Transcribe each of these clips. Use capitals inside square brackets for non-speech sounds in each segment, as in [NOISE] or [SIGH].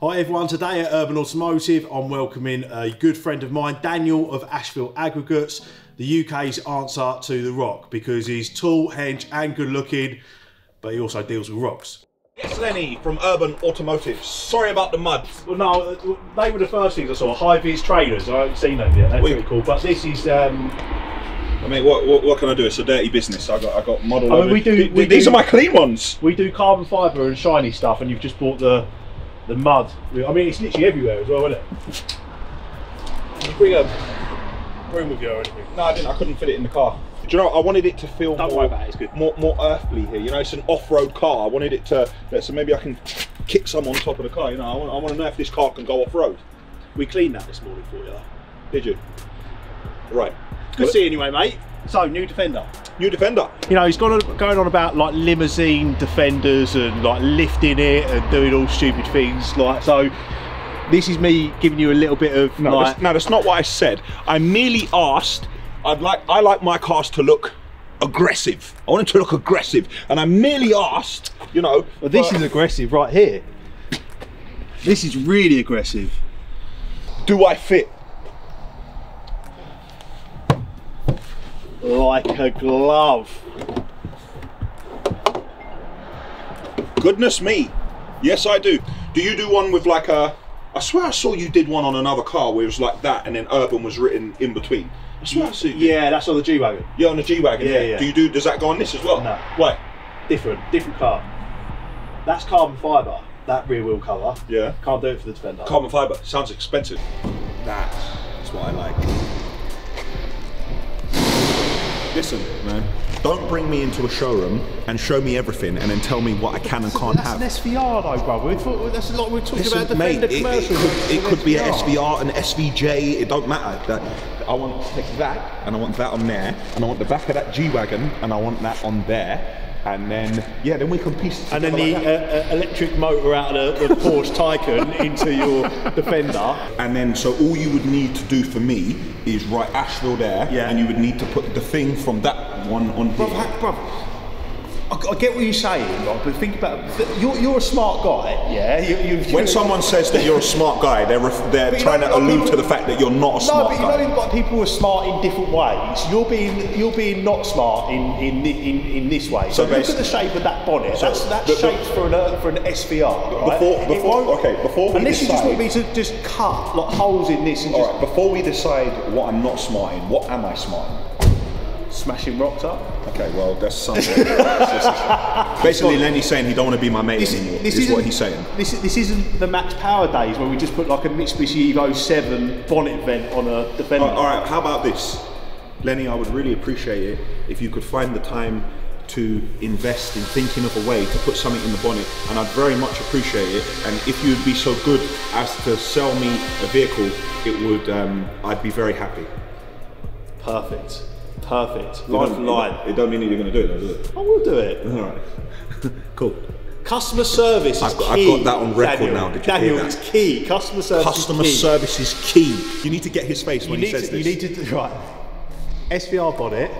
Hi everyone, today at Urban Automotive I'm welcoming a good friend of mine, Daniel of Ashville Aggregates, the UK's answer to The Rock because he's tall, hench and good looking, but he also deals with rocks. It's Lenny from Urban Automotive. Sorry about the mud. Well no, they were the first things I saw, high-vis trailers. I haven't seen them yet, they're Wait. pretty cool, but this is, um, I mean, what, what, what can I do? It's a dirty business. I got I got mud all I mean, we do- Th- we These do- are my clean ones. we do carbon fibre and shiny stuff and you've just bought the the mud. I mean it's literally everywhere as well, isn't it? Did you bring a broom with you or anything? No, I didn't. I couldn't fit it in the car. Do you know? I wanted it to feel Don't more, it, it's good. more more earthly here. You know, it's an off-road car. I wanted it to. So maybe I can kick some on top of the car. You know, I want, I want to know if this car can go off-road. We cleaned that this morning for you. Did you? Right. Good to see you anyway, mate. So, new Defender. New Defender. You know, he's gone going on about like limousine defenders and like lifting it and doing all stupid things. Like, so this is me giving you a little bit of No, like. that's, no, that's not what I said. I merely asked. I'd like. I like my cars to look aggressive. I want it to look aggressive, and I merely asked. You know. Well, this is aggressive right here. This is really aggressive. Do I fit? Like a glove. Goodness me. Yes, I do. Do you do one with like a? I swear I saw you did one on another car where it was like that, and then Urban was written in between. I swear I saw you. Yeah, that's on the G wagon. Yeah, on the G wagon. Yeah, yeah. Do you do? Does that go on this as well? No. Why? Different, different car. That's carbon fibre. That rear wheel cover. Yeah. Can't do it for the Defender. Carbon fiber sounds expensive. That's what I like. Listen, man. Don't bring me into a showroom and show me everything and then tell me what I can and can't That's have. an SVR though, brother. We thought, that's like we're talking Listen, about mate, it, it could, it could be an SVR, an SVJ, it don't matter. That I want to take that and I want that on there, and I want the back of that G wagon and I want that on there, and then yeah, then we can piece. it And then the together uh, like uh, electric motor out of the, the Porsche Taycan [LAUGHS] into your Defender. And then, so all you would need to do for me is write Ashville there, Yeah. and you would need to put the thing from that one on here. Bruv, I, get what you're saying, right, but think about you're, you're a smart guy, yeah. You, you, When someone says that you're a smart guy, they're ref- they're you trying to allude people- to the fact that you're not a smart guy. no, but you guy. know, like people who are smart in different ways. You're being you're being not smart in in in, in this way. So, So look at the shape of that bonnet. So that's that's the- the- for an uh, for an SVR. Right? Before- before- okay, before we unless you just want me to just cut like holes in this and All just right, before we decide what I'm not smart in, what am I smart in? Smashing rocks up. Okay, well, that's something. Basically, Lenny's saying he don't want to be my mate anymore. is isn't- what he's saying. This, this isn't the Max Power days where we just put like a Mitsubishi Evo 7 bonnet vent on a Defender. All right, how about this, Lenny? I would really appreciate it if you could find the time to invest in thinking of a way to put something in the bonnet, and I'd very much appreciate it. And if you'd be so good as to sell me a vehicle, it would. Um, I'd be very happy. Perfect. Perfect. It Line don't- for it It don't mean you're going to do it, does it? I will do it. [LAUGHS] All right. [LAUGHS] cool. Customer service is I've got- I've got that on record Daniel. now. Did you Daniel, hear that? it's key. Customer service Customer is key. service is key. You need to get his face You when need, he says to, this. you need to, [LAUGHS] right. SVR bonnet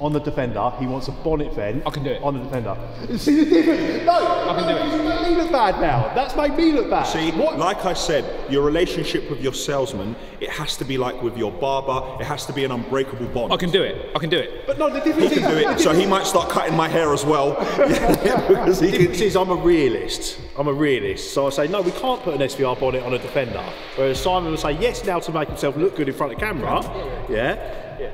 on the Defender. He wants a bonnet vent. I can do it. On the Defender. [LAUGHS] See the difference? No! I can do it. You made me look bad now. That's made me look bad. See, like I said, your relationship with your salesman, it has to be like with your barber. It has to be an unbreakable bond. I can do it. I can do it. But no, the difference He can do it. So he might start cutting my hair as well. [LAUGHS] because The he can. difference is I'm a realist. I'm a realist. So I say, no, we can't put an SVR bonnet on a Defender. Whereas Simon will say, yes, now to make himself look good in front of camera. Yeah. Yeah,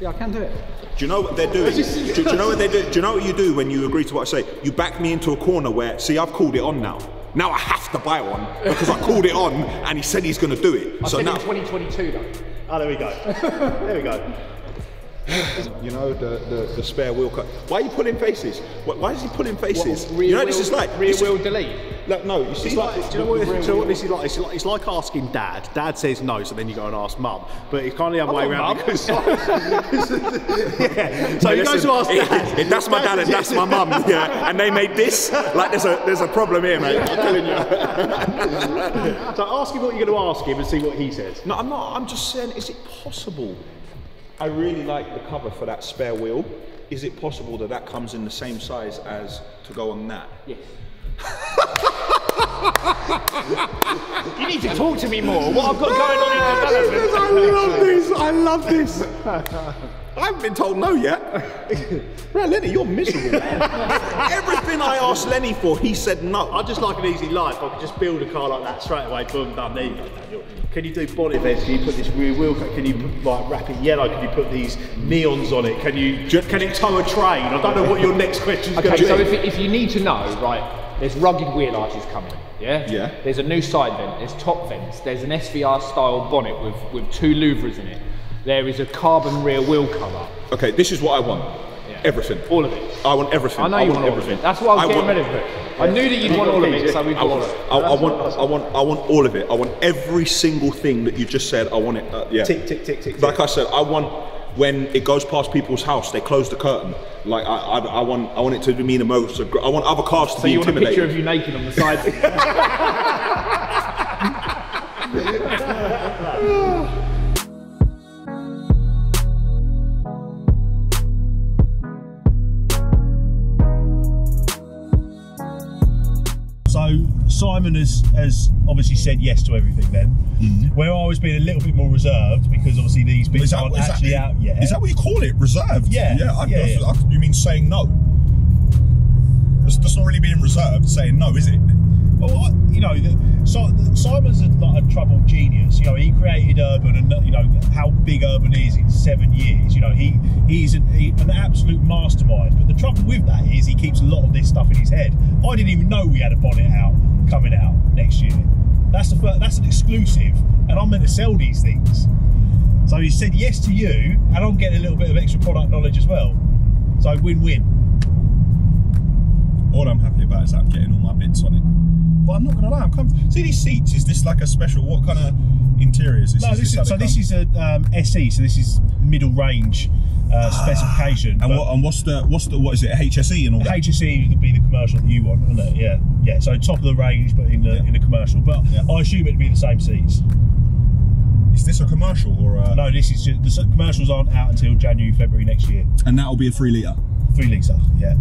I can do it. Do you know what they're doing? [LAUGHS] do, do you know what they do? Do you know what you do when you agree to what I say? You back me into a corner where, see, I've called it on now. Now I have to buy one because I called it on and he said he's going to do it. [LAUGHS] I so said now, in 2022 though. Oh, there we go. [LAUGHS] there we go. You know, the, the, the spare wheel cut. Why are you pulling faces? Why, why is he pulling faces? Rear you know, this is like rear this- wheel delete. Like, no, you see, It's like, do you know what, do you know what this is like? It's like? It's like asking dad. Dad says no, so then you go and ask mum. But it's kind of the other way around mum. because. [LAUGHS] yeah. So you go to ask it- dad. it- that's my dad and that's my mum, yeah. And they made this. Like, there's a there's a problem here, mate. I'm telling you. [LAUGHS] So ask him what you're going to ask him and see what he says. No, I'm not. I'm just saying, is it possible? I really like the cover for that spare wheel. Is it possible that that comes in the same size as to go on that? Yes. [LAUGHS] [LAUGHS] You need to talk to me more. What I've got going on in [LAUGHS] development. I love this. I love this. [LAUGHS] I haven't been told no yet. right, Lenny, you're miserable. Everything I asked Lenny for, he said no. I just like an easy life. I could just build a car like that straight away. Boom, done. There you go, Daniel. Can you do bonnet vents? Can you put this rear wheel? Can you like wrap it yellow? Can you put these neons on it? Can you? Can it tow a train? I don't know what your next question's Okay, going to so be. if, if you need to know, right, there's rugged wheel arches coming. Yeah. Yeah. There's a new side vent. There's top vents. There's an SVR style bonnet with with two louvers in it. There is a carbon rear wheel cover. Okay, this is what I want. Yeah. Everything. All of it. I want everything. I know you want want all of it. That's what I was getting want- rid of it. I knew that you'd want all of it, so we I got all want, of it. I, I want, I want, I want all of it. I want every single thing that you just said. I want it. Uh, yeah. Tick, tick, tick, tick, Like tick. I said, I want when it goes past people's house, they close the curtain. Like I, I, I want, I want it to mean the most. I want other cars to So be you want a picture of you naked on the side? [LAUGHS] Simon has, has obviously said yes to everything then. Mm-hmm. Where I was being a little bit more reserved because obviously these bits aren't actually out yet. Is that what you call it? Reserved? Yeah, Yeah. I, yeah, I- yeah. I- you mean saying no? That's, that's not really being reserved. Saying no, is it? Well, I, you know, so, Simon's a, like a troubled genius. You know, he created Urban, and you know how big Urban is in seven years. You know, he he's an, he, an absolute mastermind. But the trouble with that is he keeps a lot of this stuff in his head. I didn't even know we had a bonnet out coming out next year. That's the fir- that's an exclusive, and I'm meant to sell these things. So he said yes to you, and I'm getting a little bit of extra product knowledge as well. So win-win. All I'm happy about is that I'm getting all my bits on it. But I'm not gonna lie, I'm com- see these seats. Is this like a special? What kind of interior is this? No, Is this is, so this is a um, SE, so this is middle range uh, specification. And what? And what's the? What's the? What is it? HSE and all that. HSE would be the commercial that you want, isn't it? Yeah, yeah. So top of the range, but in the in the commercial. But Yeah. I assume it'd be the same seats. Is this a commercial or? A, No, this is just, the commercials aren't out until January, February next year. And that'll be a three litre. Three litre, yeah.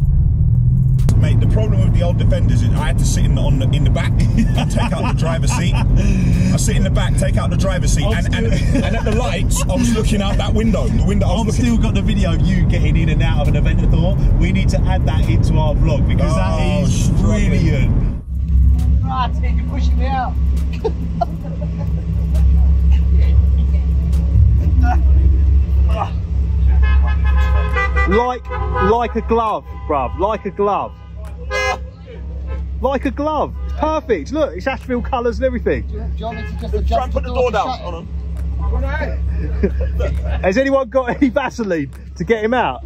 Mate, the problem with the old defenders is I had to sit in the, on the, in the back [LAUGHS] and take out the driver's seat. I sit in the back, take out the driver's seat, and, and, [LAUGHS] and at the lights, I was looking out that window. The window I was I've still got the video of you getting in and out of an event Aventador. We need to add that into our vlog because Oh, that is struggling. brilliant. Ah, Ted, you're pushing me out. Like, like a glove, bruv. Like a glove. Like a glove. It's perfect. Look, it's Ashville colours and everything. Do you want me to just adjust the door, down. shut it? Has anyone got any Vaseline to get him out?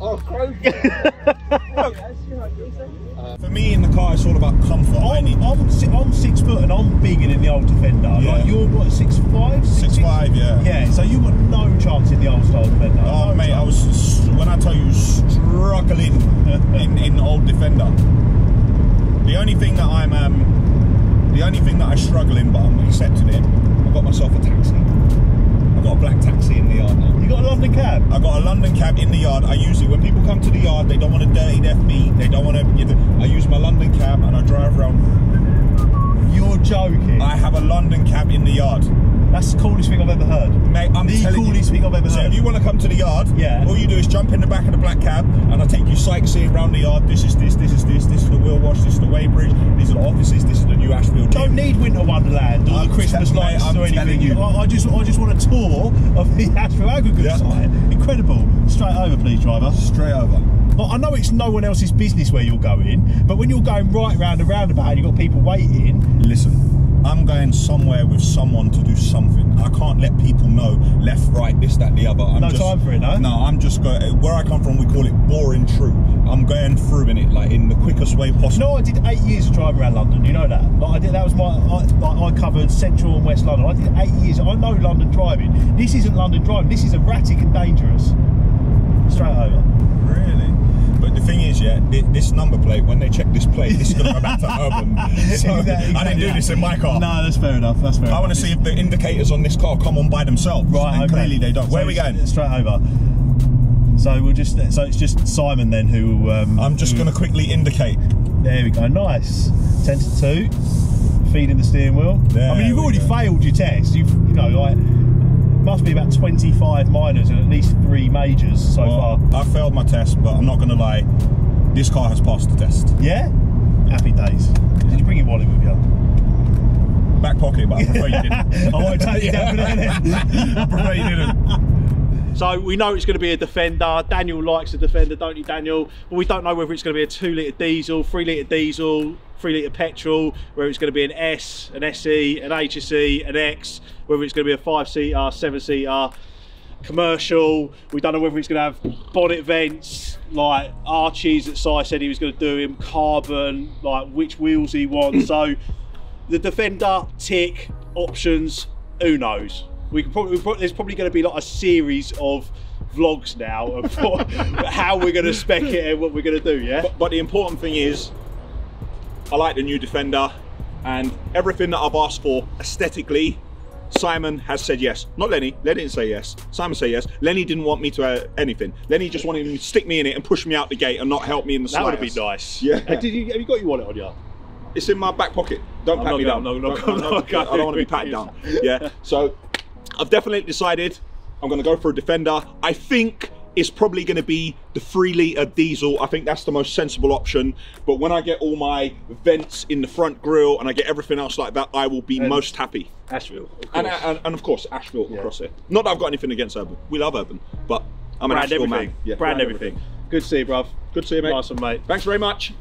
Oh, [LAUGHS] For me in the car, it's all about comfort. I I'm, I'm, I'm six foot and I'm bigger than the old Defender. Yeah. Like you're what, six five? six five, yeah. Yeah, so you got no chance in the old style Defender. Oh no mate, I was when I tell you struggling in in old defender. The only thing that I'm um, the only thing that I struggle in, but I'm accepting it. I got myself a taxi. I got a black taxi in the yard now. You got a London cab? I got a London cab in the yard. I use it when people come to the yard. They don't want to dirty their feet. They don't want to. I use my London cab and I drive around. You're joking. I have a London cab in the yard. That's the coolest thing I've ever heard. Mate, I'm the coolest you. thing I've ever So heard. if you want to come to the yard, Yeah. all you do is jump in the back of the black cab, and I take you sightseeing around the yard. This is this, this is this, this is the wheel wash, this is the weighbridge, these are the offices, this is the new Ashville don't need Winter Wonderland or I'm the Christmas lights I'm or anything. telling you. I, I just I just want a tour of the [LAUGHS] Ashville Aggregate Yeah. site. Incredible. Straight over, please, driver. Straight over. I know it's no one else's business where you're going, but when you're going right round the roundabout and you've got people waiting, Listen, I'm going somewhere with someone to do something. I can't let people know left, right, this, that, the other. I'm No just, time for it, no? No, I'm just going. Where I come from, we call it boring true. I'm going through in it, like in the quickest way possible. No, I did eight years of driving around London. You know that. Like I did. That was my. I, I covered central and west London. I did eight years. I know London driving. This isn't London driving. This is erratic and dangerous. Straight over. Really? But the thing is, yeah, this number plate, when they check this plate, this is going to go back to [LAUGHS] urban. So Exactly, I didn't do yeah. this in my car. No, that's fair enough. That's fair. I want to see if the indicators on this car come on by themselves. Right. Okay. clearly they don't. Where So are we going? Straight over. So we'll just. So it's just Simon then who. Um, I'm just going to quickly indicate. There we go. Nice. 10 to 2, feeding the steering wheel. I mean, you've already go. failed your test. You've, you know, like, must be about 25 minors and at least three majors so Well, far. I failed my test, but I'm not gonna lie. This car has passed the test. Yeah? Happy days. Did you bring your wallet with you? Back pocket, but I prefer you didn't. [LAUGHS] I won't take you down for. I prefer you didn't. So we know it's going to be a defender. Daniel likes a defender, don't you, Daniel? But we don't know whether it's going to be a two litre diesel, three litre diesel, three litre petrol, whether it's going to be an S, an SE, an HSE, an X, whether it's going to be a five seater, seven seater, commercial. We don't know whether it's going to have bonnet vents, like Archie's that Si said he was going to do him, carbon, like which wheels he wants. [COUGHS] so the defender tick options who knows we could probably, we probably there's probably going to be like a series of vlogs now of [LAUGHS] what, how we're going to spec it and what we're going to do yeah But, but the important thing is, I like the new Defender, and everything that I've asked for aesthetically, Simon has said yes. Not Lenny. Lenny didn't say yes. Simon said yes. Lenny didn't want me to uh, anything. Lenny just wanted to stick me in it and push me out the gate and not help me in the that would be slightest. nice Yeah. Hey, did you have you got your wallet on you It's in my back pocket. Don't I'm pat not me down. no, no, Don't- no, no, no, I don't want to be patted down. Yeah. So I've definitely decided I'm going to go for a Defender. I think it's probably going to be the three litre diesel. I think that's the most sensible option. But when I get all my vents in the front grille and I get everything else like that, I will be And- most happy. Ashville And, and, and of course, Ashville across it. Not that I've got anything against Urban. We love Urban, but I'm an brand Ashville everything man. Yeah, brand everything good to see you bruv Good to see you, mate. Awesome, mate Thanks very much.